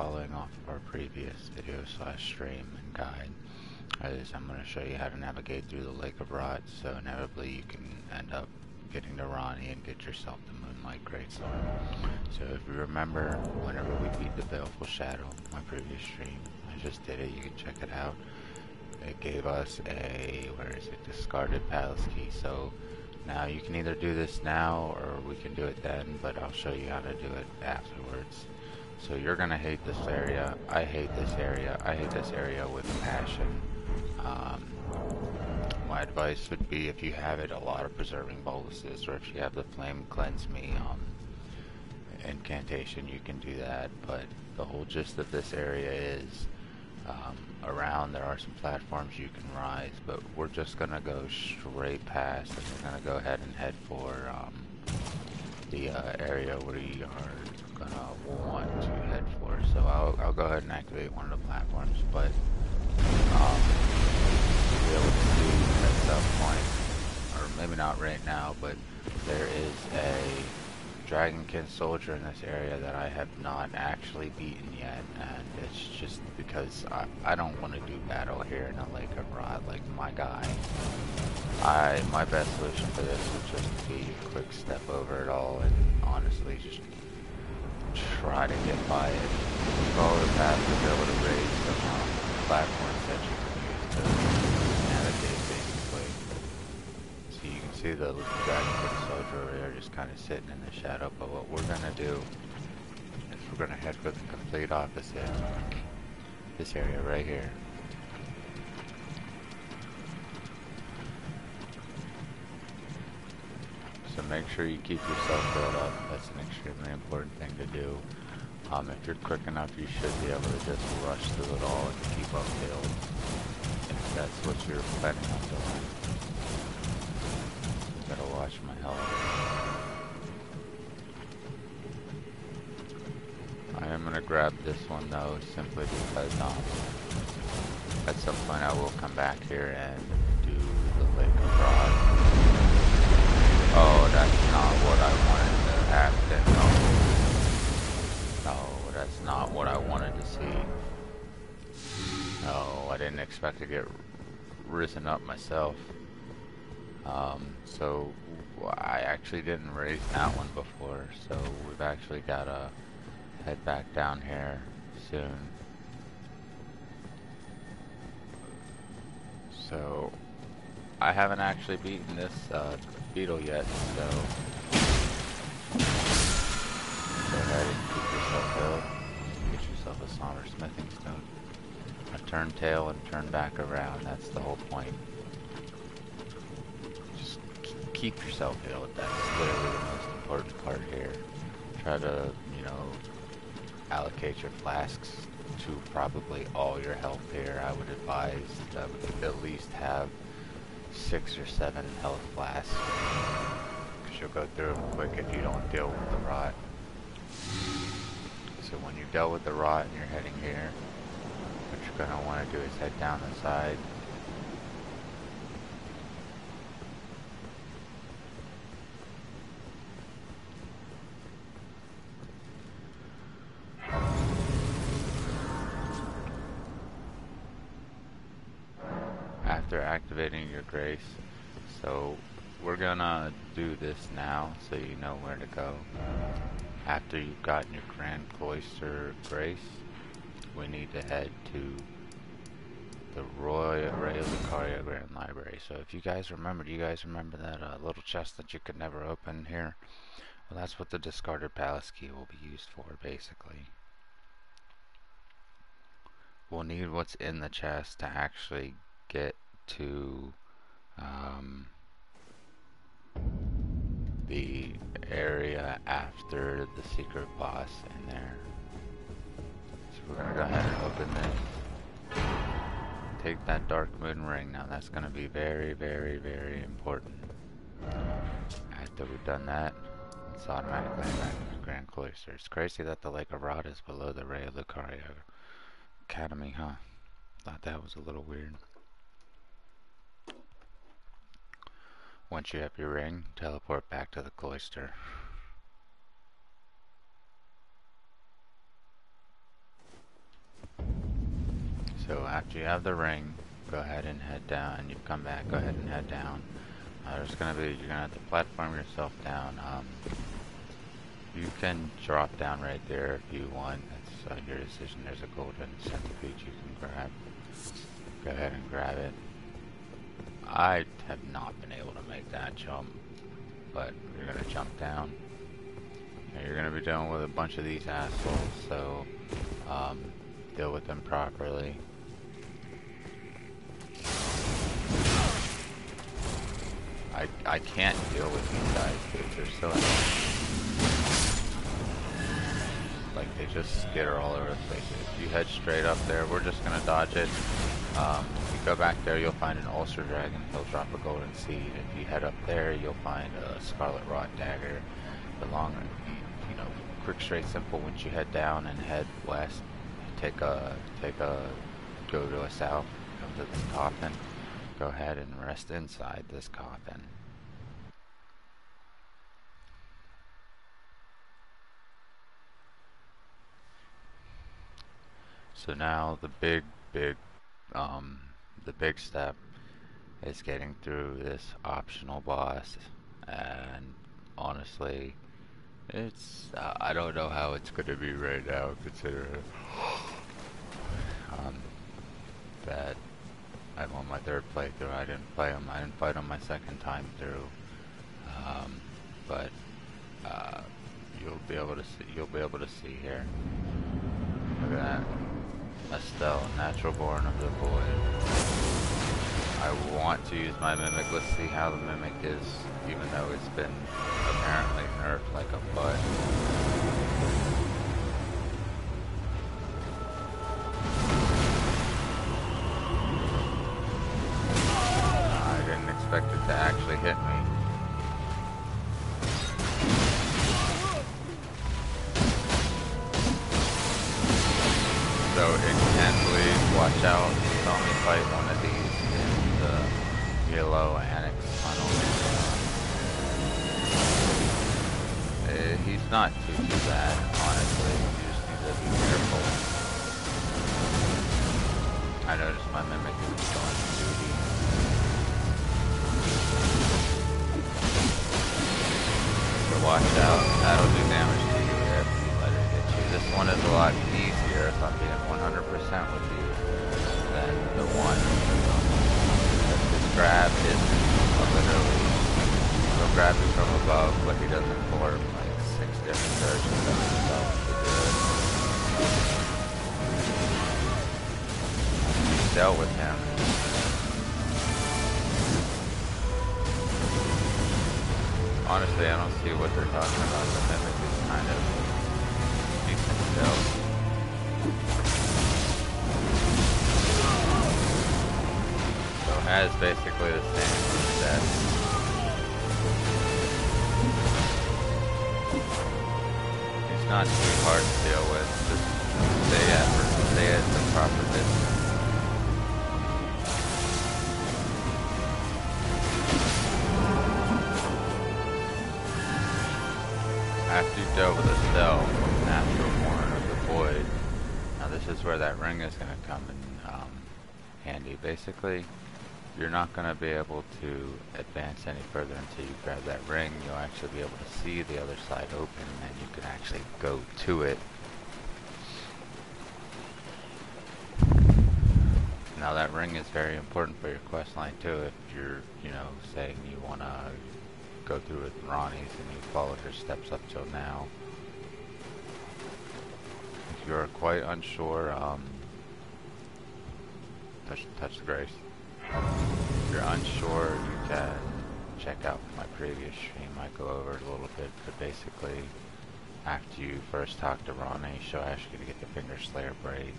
following off of our previous video slash stream and guide, I'm going to show you how to navigate through the Lake of Rot, so inevitably you can end up getting to Ranni and get yourself the Moonlight Greatsword. So if you remember, whenever we beat the Baleful Shadow, my previous stream, I just did it, you can check it out. It gave us a, where is it, discarded palace key, so now you can either do this now or we can do it then, but I'll show you how to do it afterwards. So you're gonna hate this area. I hate this area. I hate this area with passion. Um, my advice would be if you have it, a lot of preserving boluses, or if you have the flame cleanse me um, incantation, you can do that. But the whole gist of this area is um, around there are some platforms you can rise, but we're just gonna go straight past, and we're gonna go ahead and head for um, the uh, area we are gonna want to head for. So I'll, I'll go ahead and activate one of the platforms, but um, be able to see at some point, or maybe not right now, but there is a Dragonkin soldier in this area that I have not actually beaten yet, and it's just because I, I don't want to do battle here in a Lake of Rot, like my guy. I My best solution for this would just be a quick step over it all and honestly just try to get by it. Follow the path to be able to raise some um, platforms that you can use to navigate basically. So you can see the dragon foot soldier over there just kind of sitting in the shadow, but what we're going to do is we're going to head for the complete opposite. This area right here. Make sure you keep yourself filled up. That's an extremely important thing to do. Um, if you're quick enough, you should be able to just rush through it all and keep up build. If that's what you're planning on doing. Gotta watch my health. I am gonna grab this one though, simply because um, at some point I will come back here and do the Lake. Oh, that's not what I wanted to happen. No. No, that's not what I wanted to see. No, I didn't expect to get risen up myself. Um, so I actually didn't raise that one before, so we've actually got to head back down here soon. So I haven't actually beaten this uh, beetle yet, so go ahead and keep yourself filled. Get yourself a somber smithing stone. A turn tail and turn back around, that's the whole point. Just keep yourself filled, that's literally the most important part here. Try to, you know, allocate your flasks to probably all your health here. I would advise that at least have six or seven health flasks. Because you'll go through them quick if you don't deal with the rot. So when you've dealt with the rot and you're heading here, what you're going to want to do is head down the side. After activating your grace, so we're gonna do this now so you know where to go. After you've gotten your Grand Cloister Grace, we need to head to the Royal Raya Lucaria Grand Library. So if you guys remember, do you guys remember that uh, little chest that you could never open here? Well, that's what the discarded palace key will be used for, basically. We'll need what's in the chest to actually get to um, the area after the secret boss in there. So we're gonna go ahead and open this. Take that dark moon ring now. That's gonna be very, very, very important. After we've done that, it's automatically back to the Grand Cloister. It's crazy that the Lake of Rot is below the Raya Lucaria Academy, huh? Thought that was a little weird. Once you have your ring, teleport back to the cloister. So after you have the ring, go ahead and head down. You come back, go ahead and head down. Uh, there's gonna be, you're gonna have to platform yourself down. Um, you can drop down right there if you want. That's uh, your decision. There's a golden centipede you can grab. Go ahead and grab it. I have not been able to make that jump, but you're gonna jump down. And you're gonna be dealing with a bunch of these assholes, so um, deal with them properly. I I can't deal with these guys because they're so annoying. Like they just skitter all over the place. If you head straight up there, we're just gonna dodge it. Um, go back there, you'll find an ulcer dragon. He'll drop a golden seed. If you head up there, you'll find a scarlet rot dagger. The longer, you know, quick, straight, simple. Once you head down and head west, take a take a go to a south, come to this coffin. Go ahead and rest inside this coffin. So now the big, big, um, the big step is getting through this optional boss, and honestly, it's uh, I don't know how it's gonna be right now, considering um, that I'm on my third playthrough. I didn't play him. I didn't fight him my second time through, um, but uh, you'll be able to see. You'll be able to see here. Look at that. Astel, natural born of the void. I want to use my mimic. Let's see how the mimic is, even though it's been apparently nerfed like a butt. I didn't expect it to actually hit me. He's not too, too bad, honestly. You just need to be careful. I noticed my mimic is. So watch out. That'll do damage to you if you let it hit you. This one is a lot easier if I'm being 100% with you than the one. This grab is literally, he'll grab you from above, but he doesn't form like six different versions of himself to do it. You dealt with him. Honestly, I don't see what they're talking about. The mimic is kind of decent still. So has basically the same stats. Not too hard to deal with. Just stay at stay at the proper distance. After you've dealt with Astel, natural born of the void, now this is where that ring is going to come in um, handy. Basically, you're not going to be able to advance any further until you grab that ring. You'll actually be able to see the other side open and you can actually go to it. Now that ring is very important for your quest line too. If you're, you know, saying you want to go through with Ranni's and you followed her steps up till now. If you're quite unsure, um, touch, touch the grace. If you're unsure, you can check out my previous stream. I go over it a little bit, but basically, after you first talk to Ranni, she'll ask you to get the Finger Slayer braid,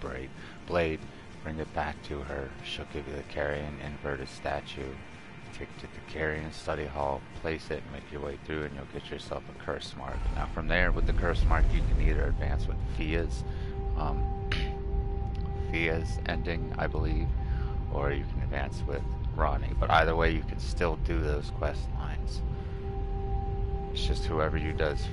braid, blade, bring it back to her. She'll give you the Carian inverted statue. Take it to the Carian study hall, place it, make your way through, and you'll get yourself a curse mark. Now, from there, with the curse mark, you can either advance with Fia's, um, Fia's ending, I believe, or you can advance with Ranni. But either way, you can still do those quest lines. It's just whoever you does,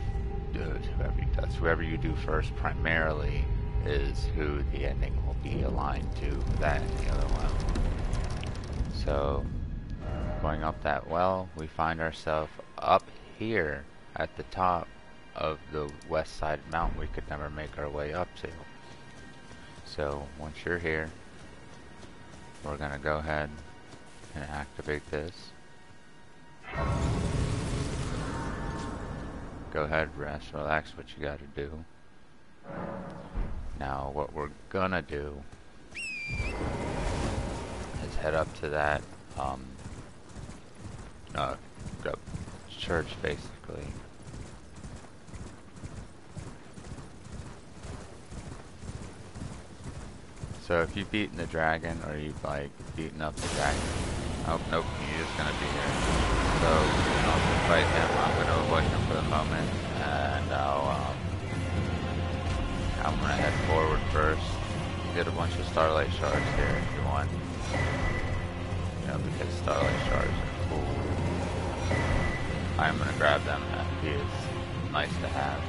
whoever you does, whoever you do first, primarily, is who the ending will be aligned to that and the other well. So, going up that well, we find ourselves up here at the top of the west side mountain we could never make our way up to. So, once you're here, we're to go ahead and activate this. Go ahead, rest, relax what you got to do. Now what we're gonna do is head up to that um, uh, church basically. So if you've beaten the dragon or you've like beaten up the dragon, oh nope, he's just gonna be here. So I'll fight him. I'm gonna avoid him for the moment, and I'll um, I'm gonna head forward first. Get a bunch of starlight shards here if you want. You know, because starlight shards are cool. I'm gonna grab them. He is nice to have.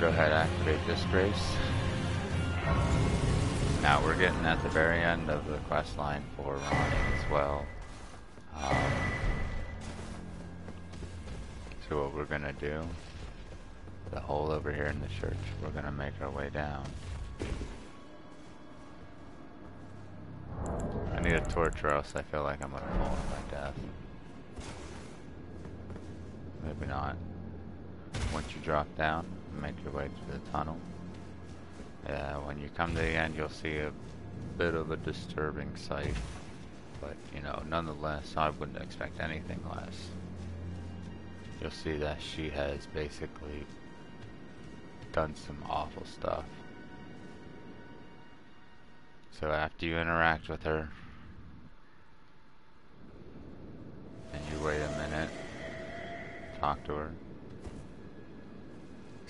Go ahead, activate this grace. Now we're getting at the very end of the quest line for Ranni as well. Um, so what we're gonna do the hole over here in the church. We're gonna make our way down. I need a torch or else I feel like I'm gonna fall to my death. Maybe not. Once you drop down, make your way through the tunnel. Yeah, when you come to the end you'll see a bit of a disturbing sight. But, you know, nonetheless, I wouldn't expect anything less. You'll see that she has basically done some awful stuff. So after you interact with her, and you wait a minute, talk to her.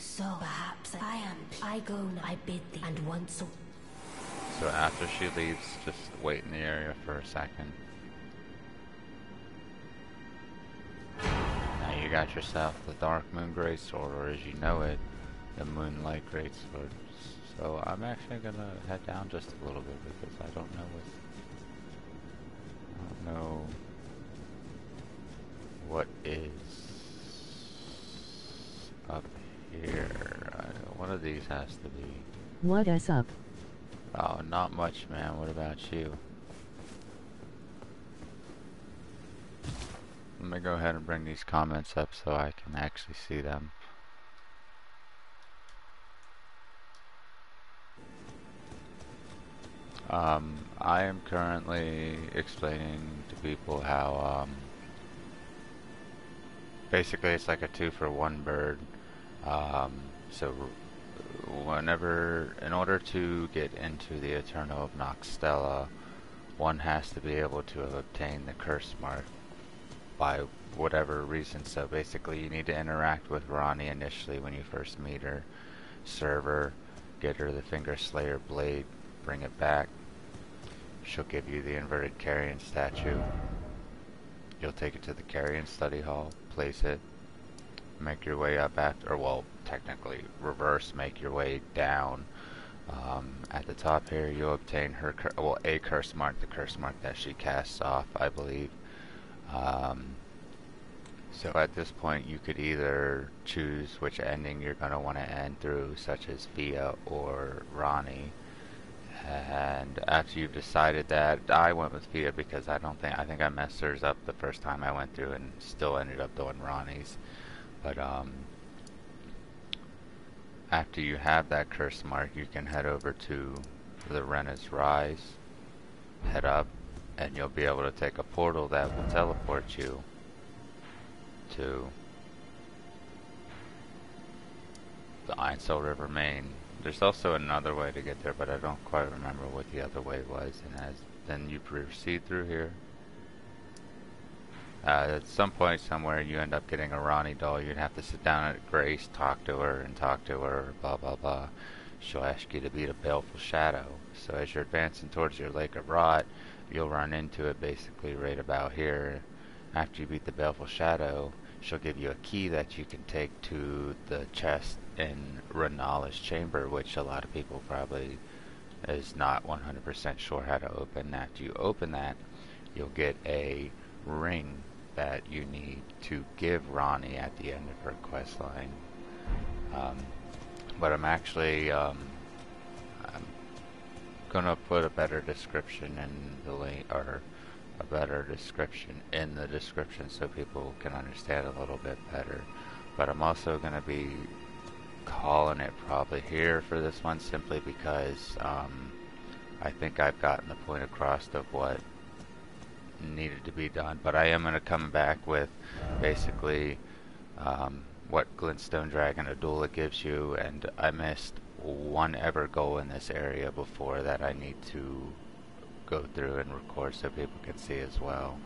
So perhaps I am. I go now. I bid thee, and once so. So after she leaves, just wait in the area for a second. Now you got yourself the Dark Moon Greatsword, or as you know it, the Moonlight Greatsword. So I'm actually gonna head down just a little bit because I don't know what I don't know what is up here. One of these has to be. What is up? Oh, not much, man. What about you? Let me go ahead and bring these comments up so I can actually see them. Um, I am currently explaining to people how um, basically it's like a two for one bird. Um, so whenever, in order to get into the Eternal of Nokstella, one has to be able to obtain the curse mark by whatever reason. So basically you need to interact with Ranni initially when you first meet her, serve her, get her the Finger Slayer blade, bring it back, she'll give you the inverted Carian statue. You'll take it to the Carian study hall, place it, make your way up after, or well, technically reverse, make your way down. Um, at the top here, you'll obtain her, well, a curse mark, the curse mark that she casts off, I believe. Um, so at this point, you could either choose which ending you're going to want to end through, such as Fia or Ranni. and after you've decided that, I went with Fia because I don't think I think I messed hers up the first time I went through and still ended up doing Ranni's. But um, after you have that curse mark, you can head over to the Renna's Rise, head up, and you'll be able to take a portal that will teleport you to the Ainsel River main there's also another way to get there, but I don't quite remember what the other way was. And as then you proceed through here. Uh, at some point somewhere you end up getting a Ranni doll. You'd have to sit down at Grace, talk to her, and talk to her, blah blah blah. She'll ask you to beat a baleful shadow. So as you're advancing towards your Lake of Rot, you'll run into it basically right about here. After you beat the baleful shadow, she'll give you a key that you can take to the chest in Renala's chamber, which a lot of people probably is not 100% sure how to open After You open that, you'll get a ring that you need to give Ranni at the end of her quest line. Um, but I'm actually um, I'm gonna put a better description in the link or a better description in the description so people can understand a little bit better. But I'm also gonna be calling it probably here for this one simply because um, I think I've gotten the point across of what needed to be done. But I am going to come back with basically um, what Glintstone Dragon Adula gives you, and I missed one Evergaol in this area before that I need to go through and record so people can see as well.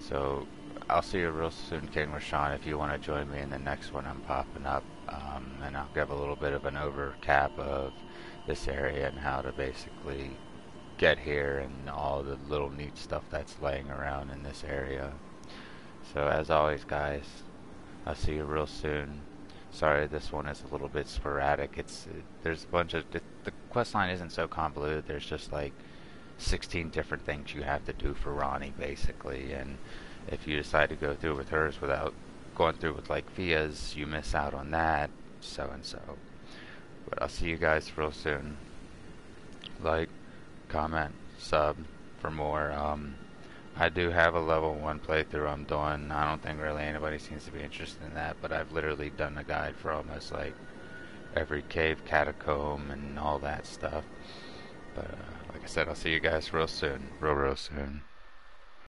So I'll see you real soon, King Rashawn, if you want to join me in the next one I'm popping up. Um, and I'll give a little bit of an overcap of this area and how to basically get here and all the little neat stuff that's laying around in this area. So as always guys, I'll see you real soon. Sorry this one is a little bit sporadic. It's it, There's a bunch of... It, the quest line isn't so convoluted. There's just like 16 different things you have to do for Ranni basically. And if you decide to go through with hers without going through with like Fia's, you miss out on that. So and so. But I'll see you guys real soon. Like, comment, sub for more. Um, I do have a level 1 playthrough I'm doing. I don't think really anybody seems to be interested in that, but I've literally done a guide for almost like every cave catacomb and all that stuff. But uh, like I said, I'll see you guys real soon. Real, real soon.